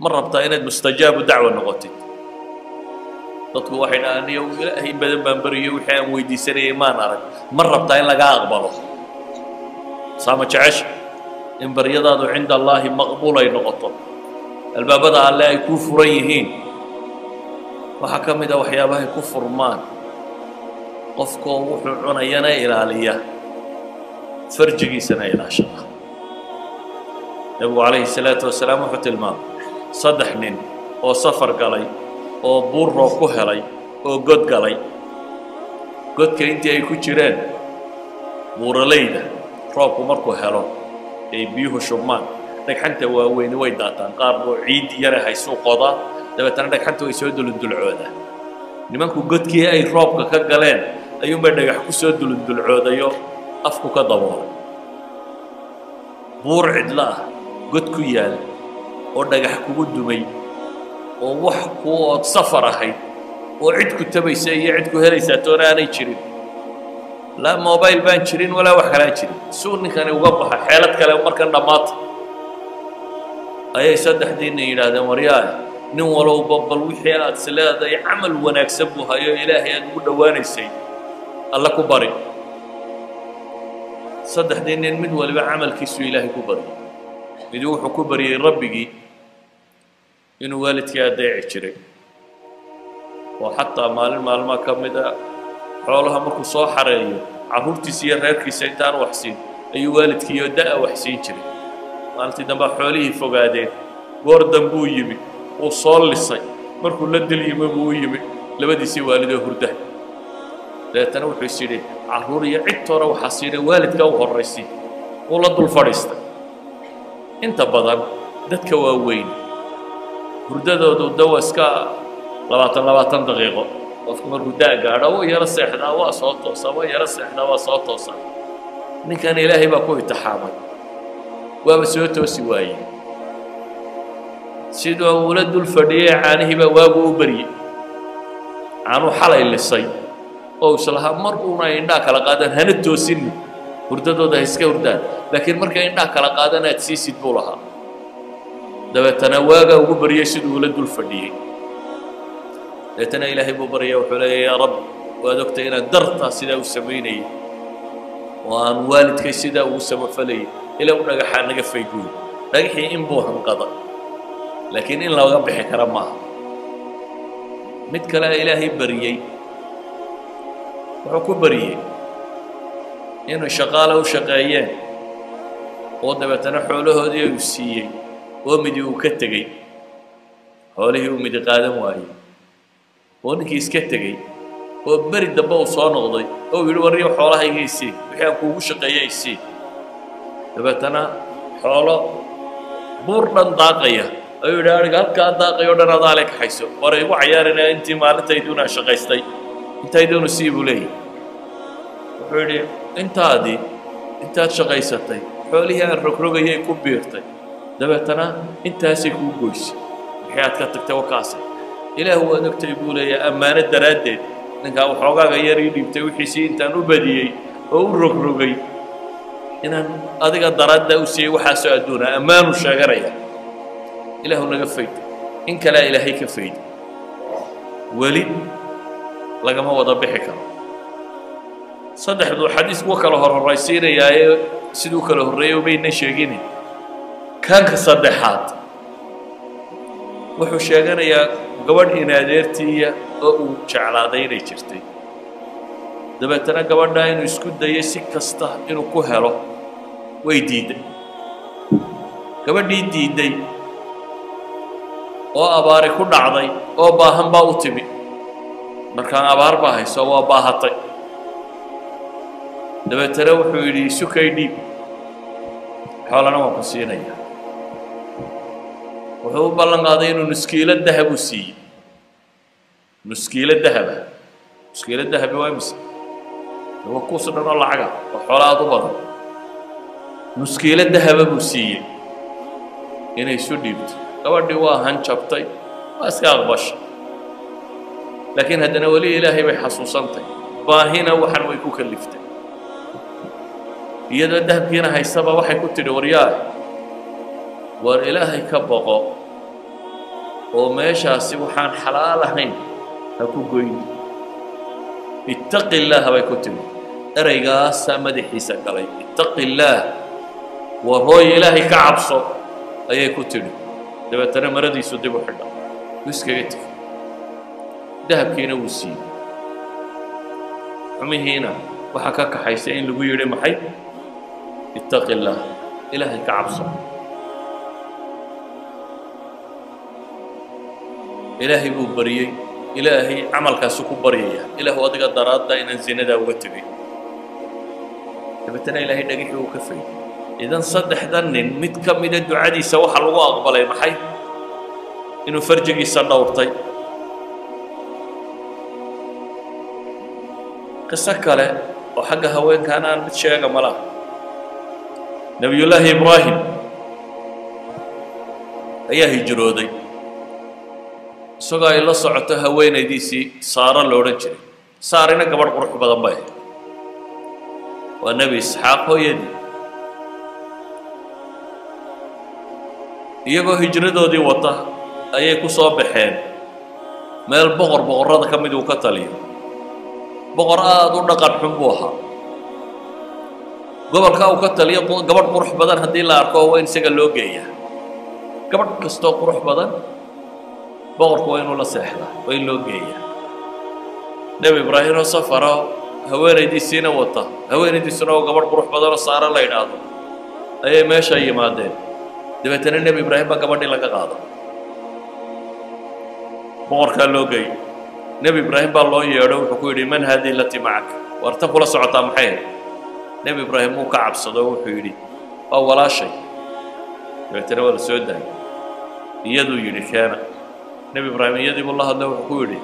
ma rabtaa inaad mustajaabu dacwa noqotid? Dadku waxay dhahaan niyo ilaahay badan baan beriyo wixii aan weydiisanayay maan arag. Ma rabtaa in laga aqbalo? Saama jecesha? In baryadaadu cinda allaahi maqbuul ay noqoto. Albaabada alle ay kuu furan yihiin. Waxaa ka mid a waxyaabahay ku furmaan. Qofkoo wuxuu cunayana ilaaliya. Farjigiisana ilaashada nebigu calayhi salaatu wasalaam wuxuu tilmaamay saddex nin oo safar galay oo buur roob ku helay oo god galay. Godka intii ay ku jireen buuralayda roobku markuu helo ay biyuhu shubmaan. Dhagxanta waaweyni way daataan qaar buu ciid yare haysuu qodaa dabeetana dhagxanta way soo dulundulcoodaa nimanku godkii ay roobka ka galeen ayuunbay dhagax ku soo dulundulcoodayo afku ka daboolay buur cidlo ah god ku yaal oo dhagax kugu dumay oo wax ku ood safar ahayd oo cid ku tabaysa iyo cid ku helaysaa toona aanay jirin. Laa mobile baan jirin walaa wax kalaan jirin. Suu ninkani uga baxa xeelad kale markan dhammaata ayay saddexdiinna yidhaahdeen waryaah nin walowba bal wixii aad is leedahay camal wanaagsan buu hayo ilaahay aad ugu dhowaanaysay. Alla ku bari. Saddexdii nin mid waliba camalkiisuu ilaahay ku baryay midi wuxuu ku baryey rabbigii inuu waalidkii adeeci jiray. Oo xataa maalin maalmaa ka mid a xoolaha markuu soo xareeyo carruurtiisa iyo reerkiisa intaan waxsiin ayuu waalidkiiyo da'a waxsiin jiray. Maalintii dambe xoolihii fogaadeen goor dambuu yimi wuu soo lisay. Markuu la dil yimi buu yimi labadiisii waalidoo hurda. Dabeetana wuxuu is yidhi carruur iyo cidtoona waxaa siinay waalidka u horraysi. Wuu la dul fadhiistay inta badan dadka waaweyn hurdadoodu dawa iska labaatan labaatan daqiiqo qofku markuu da' gaadho wuu yaro seexdaa waa soo toosaa waa yaro seexdaa waa soo toosaa ninkan ilaahay baa ku itixaamay waaba soo toosi waaye siduu uula dul fadhiyey caanihii baa waagu u baryey caanuu xalay lisay oo islahaa mar uuna indhaa kala qaadaan hana toosinni hurdadooda ha iska hurdaan laakiin markay indhaa kala qaadaan aad siisid buu lahaa dabeetana waagaa ugu baryey siduu ula dul fadhiyey dabeetana ilaahay buu baryaya wuxuu leeya yaa rab waad ogtay inaan dartaa sidaa u samaynayay oo aan waalidkay sidaa ugu samafalayay ilaa u dhagaxaa naga fayguuy. Dhagaxii in buu hanqada laakiin in looga bixi kara maaha. Mid kale ilaahay baryey wuxuu ku baryey inuu shaqaale u shaqeeyeen oo dabeetana xoolahoodii uu siiyey oo midi uu ka tegey. Xoolihii uu midi qaadan waayey. Oo ninkii iska tegey. Oo beri dambe uu soo noqday. Oo yidhi warriyo xoolahayga isii wixii aan kuugu shaqeeya isii dabeetana xoolo buur dhan daaqaya. Ayuu yidhi ariga halkaa daaqayo dhan adaa le kaxayso war igu cayaarina intii maalintayduuna shaqaystay. Intayduunu sii buu leeyahy wuxuu yidhi intaadii intaad shaqaysatay. Xoolihii aan rogrogayay ku biirtay dabeetana intaasay kuu goysay wixii aad ka tagtay wakaasa ilaah waad ogtay buu leeyahay ammaano daraaddeed ninkaa waxoogaaga yar ii dhiibtay wixiisii intaan u badiyey oo u rogrogay inaan adiga daraadda u siiyey waxaasoo adduuna ammaanu sheeganaya ilaahu naga fayd in kalea ilaahay ka fayday weli lagama wada bixi karo saddexdu xadiisku kala horhoraysiinayaaye siduu kala horreeyo mayna sheegine kaanka saddexaad. Wuxuu sheeganayaa gabadh inaadeertiiya oo uu jeclaaday inay jirtay. Dabeetana gabadhaa inuu isku dayay si kasta inuu ku helo way diidday gabadhii diidday oo abaari ku dhacday oo baahan baa u timi. Markaan abaar baa hayso waa baahatay. Dabeetana wuxuu yidhi sukay dhiib xoolana waan ku siinaya wuxuu u ballan qaaday inuu nuskiilo dahab u siiyey. Nuskiilo dahaba. Nuskiilo dahabi waa imise waa kuus dhan oo lacaga oo xoola aad u badan. Nuskiilo dahaba buu siiyey. Inay isu dhiibto. Gabadhii waa hanjabtay waa iska aqbashay. Laakiin haddana weli ilaahay bay xasuusantay. Baahina waxan way ku kaliftay. Iyadoo dahabkiina haysaba waxay ku tidhi waryaa war ilaahay ka boqo oo meeshaasi waxaan xalaal ahayn ha ku goyn. Ittaqi illaaha bay ku timi ereygaasaa madaxiisa galay. Ittaqi illaah war hooy ilaahay ka cabso ayay ku tidhi dabeetana maradiisu dib u xidha wuu iskaga tegey dahabkiina wuu siiyey. Xumihiina waxaa ka kaxaysa in lagu yidhi maxay? Ittaqi illaah ilaahay ka cabso ilaahay buu baryey ilaahay camalkaasu ku baryaya ilaahu adiga daraadda inaan zinadaa uga tegay dabeetana ilaahay dhagixii uu ka fayday. Idan saddexdan nin mid ka mida ducadiisa waxaa lagu aqbalay maxay? Inuu farjigiisa dhowrtay. Qiso kale oo xagga haweenkaana aan mid sheega malaha nebiyullaahi ibraahim ayaa hijrooday isagoo ay la socoto haweenaydiisii saaro la odhan jiray. Saarina gabadh qurux badan bay. Waa nebi isxaaq hooyadii. Iyagoo hijradoodii wata ayay ku soo baxeen. Meel boqor boqorrada ka mid uu ka taliyo. Boqor aada u dhaqan xun buu ahaa. Gobolkaa uu ka taliyo gabadh qurux badan haddii la arko waa in isaga loo geeyaa. Gabadh kastoo qurux badan boqorku waa inuu la seexdaa waa in loo geeyaa. Nebi ibraahim oo safara haweenaydiisiina wata haweenaydiisuna oo gabadh qurux badanoo saaro la yidhaahdo ayay meesha yimaadeen. Dabeetana nebi ibraahim baa gabadhii laga qaado. Boqorkaa loo geeyey. Nebi ibraahim baa loo yeedho wuxuu ku yidhi man haadihi lati macaka warta kula socotaa maxay nebi ibraahim wuu ka cabsado wuxuu yidhi waa walaashay. Dabeetana waa la soo daayay iyaduu yidhi keena nebi ibraahim iyadii buu la hadlay wuxuu ku yidhi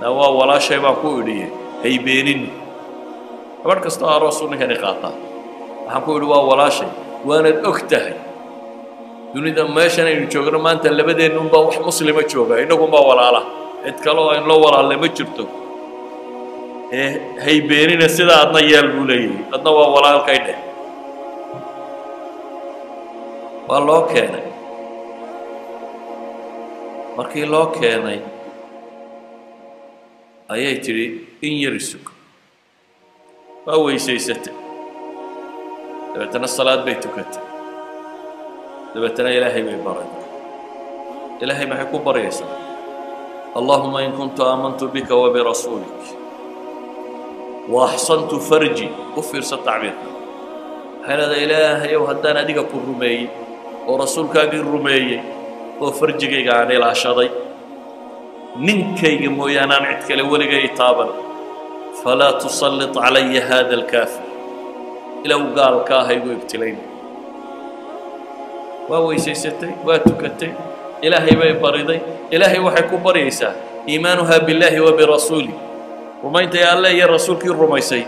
na waa walaashay baan ku idhiye haybeenin gabadh kastoo aroosuu ninkani qaataa waxaan ku yidhi waa walaashay waanaad og tahay. Dunida meeshan aynu joogno maanta labadeennunbaa wax muslima jooga innagunbaa walaala. Cid kale oo aynloo walaalle ma jirto. Ee haybeenina sidaa adna yeel buu leeyahay adna waa walaalkay dheh. Waa loo keenay markii loo keenay ayay tidhi in yari sug waa weysaysatay dabeetana salaad bay tukatay. Dabeetana ilaahay bay baray. Ilaahay maxay ku baryaysaa allahuma in kuntu aamantu bika wabirasuulik waaxsantu farji. U fiirsa tacbiirka. Waxay leedahay ilaahayow haddaan adiga ku rumeeyey oo rasuulkaagii rumeeyey oo farjigayga aan ilaashaday. Ninkayga mooyaane aan cid kale weligay taaban. Falaa tusallit calaya hada alkaafir ilow gaalka ah igu ibtilayn. Waa weysaysatay waa tukatay. Ilaahay bay bariday. Ilaahay waxay ku baryaysaa iimaanuhaa billaahi wa birasuuli. Rumayntay alle iyo rasuulkii rumaysay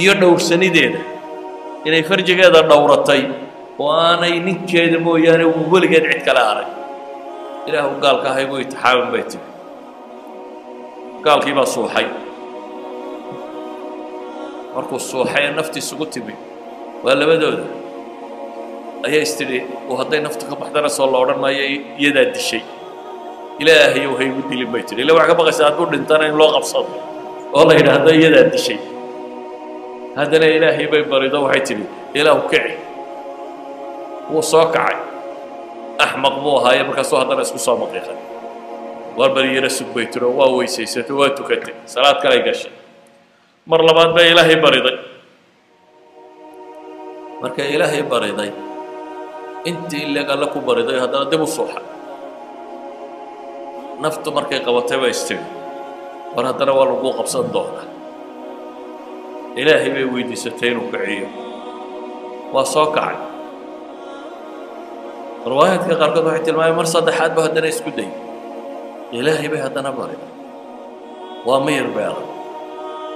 iyo dhowrsanideeda. Inay farjigeeda dhowratay. Oo aanay ninkeeda mooyaane weligeed cid kale arag ilaahu gaalka ah igu itixaamin bay timi. Gaalkii baa suuxay. Markuu suuxay ee naftiisugu timi. Waa labadooda. Ayaa istidhi oo hadday naftu ka baxdana soo la odhan maayo iyadaa dishay. Ilaahayow ha igu dilin bay tidhi. Illa waxaa ka baqaysaa hadduu dhintana in loo qabsado. Oo la yidhaahdo iyadaa dishay. Haddana ilaahay bay barido waxay tidhi ilaahu kici. Wuu soo kacay axmaq buu ahaaye markaasuu haddana isku soo maqiiqay war baryaro sug bay tiro waa weysaysatay waa tukatay salaad kalay gashay. Mar labaad bay ilaahay bariday. Markay ilaahay bariday intii ileg alle ku bariday haddana dib u suuxa naftu markay qabatay ba istiri war haddana waa laguu qabsan doonaa. Ilaahay bay weydiisatay inuu kiciyo. Waa soo kacay riwaayaadka qaarkood waxay tilmaamay mar saddexaad ba haddana isku day. Ilaahay bay haddana bariday waa miyir beelay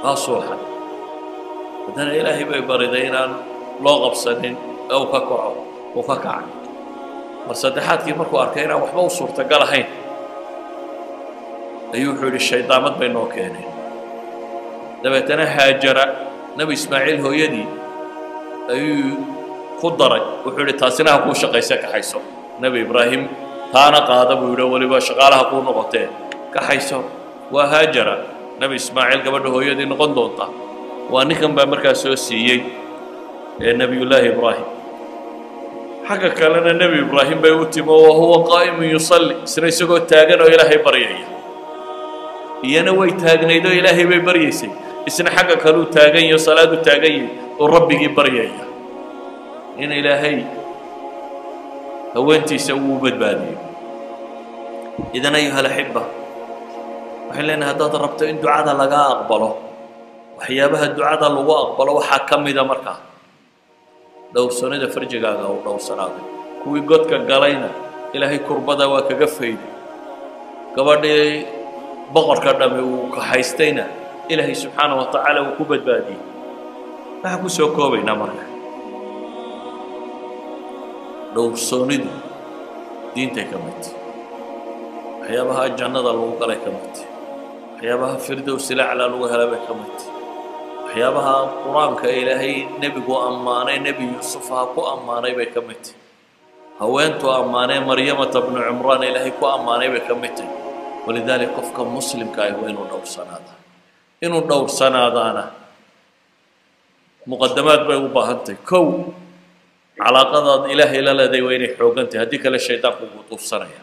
waa suuxay haddana ilaahay bay bariday inaan loo qabsanin uu ka kaco uu ka kacay mar saddexaadkii markuu arkay inaan waxba u suurtagal ahayn ayuu wuxuu yidhi shaydaamad bay noo keeneen. Dabeetana haajara nebi ismaaciil hooyadii ayuu ku daray. Wuxuu yidhi taasina ha kuu shaqayse kaxayso nebi ibraahim taana qaada buu yidhi weliba shaqaalaha kuu noqotee. Kaxayso waa haajara. Nebi ismaaciil gabadha hooyadii noqon doonta. Waa ninkan baa markaa soo siiyey ee nebiyullaahi ibraahim. Xagga kalena nebi ibraahim bay u timi wa huwa qaa'imun yusalli. Isna isagoo taagan oo ilaahay baryaya. Iyana way taagnayd oo ilaahay bay baryaysay. Isna xagga kaleu taagan yaho salaadu taagan yahay oo rabbigii baryaya in ilaahay haweentiisa uu badbaadiyo idan ayuha alaxiba waxay leenahay haddaad rabto in ducada laga aqbalo waxyaabaha ducada lagu aqbalo waxaa ka mida markaa dhowrsanida farjigaaga uu dhowrsanaaday kuwii godka galayna ilaahay kurbada waa kaga fayday. Gabadhii boqorka dhami uu kaxaystayna ilaahay subxaana wa tacaala uu ku badbaadiyey. Waxaan ku soo koobaynaa marka dhowrsoonidu diintay ka midti waxyaabaha jannada lagu galay ka midti waxyaabaha firdowsilacla lagu helay bay ka midti waxyaabaha qur'aanka ilaahay nebigu ammaanay nebi yuusuf ha ku ammaanay bay ka mid tahy haweentuu ammaanay maryamata bnu cimraan ilaahay ku ammaanay bay ka mid tahy walidaalik qofka muslimka ah waa inuu dhowrsanaadaa inuu dhowrsanaadaana muqadamaad bay u baahan tahay. Kow calaaqadaad ilaahay la leeday waa inay xoogan tahay haddii kale shaydaanku ugu duufsanaya